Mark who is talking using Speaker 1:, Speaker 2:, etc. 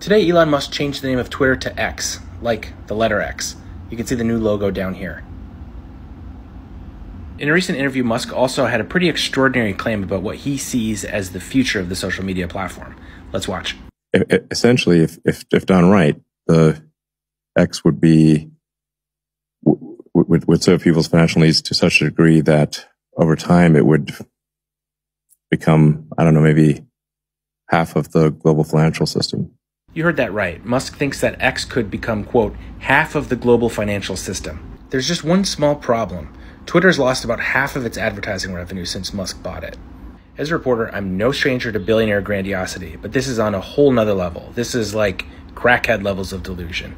Speaker 1: Today, Elon Musk changed the name of Twitter to X, like the letter X. You can see the new logo down here. In a recent interview, Musk also had a pretty extraordinary claim about what he sees as the future of the social media platform. Let's watch.
Speaker 2: Essentially, if, if, if done right, the X would be would, would serve people's financial needs to such a degree that over time it would become, I don't know, maybe half of the global financial system.
Speaker 1: You heard that right. Musk thinks that X could become, quote, half of the global financial system. There's just one small problem. Twitter's lost about half of its advertising revenue since Musk bought it. As a reporter, I'm no stranger to billionaire grandiosity, but this is on a whole nother level. This is like crackhead levels of delusion.